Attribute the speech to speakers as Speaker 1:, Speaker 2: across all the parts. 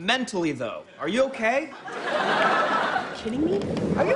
Speaker 1: Mentally, though. Are you okay?
Speaker 2: Are you Kidding me?
Speaker 1: Are you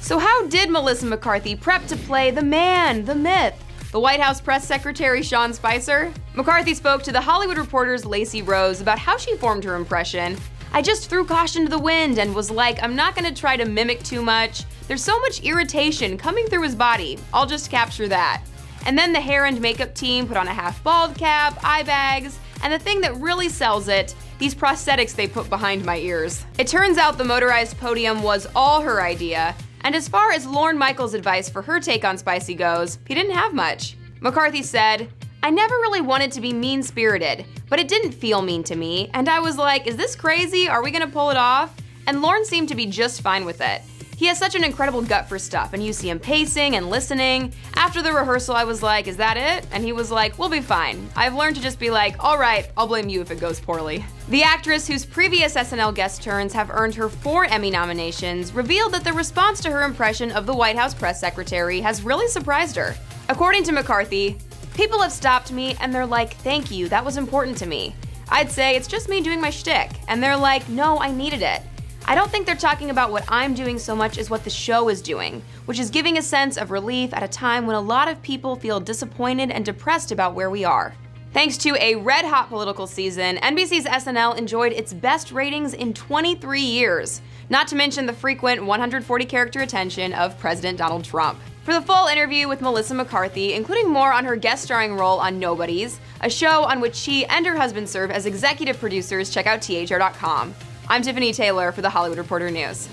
Speaker 2: So, how did Melissa McCarthy prep to play the man, the myth, the White House press secretary Sean Spicer? McCarthy spoke to the Hollywood Reporter's Lacey Rose about how she formed her impression. I just threw caution to the wind and was like, I'm not gonna try to mimic too much. There's so much irritation coming through his body. I'll just capture that. And then the hair and makeup team put on a half bald cap, eye bags, and the thing that really sells it, these prosthetics they put behind my ears. It turns out the motorized podium was all her idea, and as far as Lorne Michaels' advice for her take on Spicy goes, he didn't have much. McCarthy said, I never really wanted to be mean spirited, but it didn't feel mean to me, and I was like, is this crazy? Are we gonna pull it off? And Lorne seemed to be just fine with it. He has such an incredible gut for stuff, and you see him pacing and listening. After the rehearsal, I was like, Is that it? And he was like, We'll be fine. I've learned to just be like, All right, I'll blame you if it goes poorly. The actress, whose previous SNL guest turns have earned her four Emmy nominations, revealed that the response to her impression of the White House press secretary has really surprised her. According to McCarthy, people have stopped me and they're like, Thank you, that was important to me. I'd say it's just me doing my shtick, and they're like, No, I needed it. I don't think they're talking about what I'm doing so much as what the show is doing, which is giving a sense of relief at a time when a lot of people feel disappointed and depressed about where we are. Thanks to a red hot political season, NBC's SNL enjoyed its best ratings in 23 years, not to mention the frequent 140 character attention of President Donald Trump. For the full interview with Melissa McCarthy, including more on her guest starring role on Nobodies, a show on which she and her husband serve as executive producers, check out THR.com. I'm Tiffany Taylor for The Hollywood Reporter News.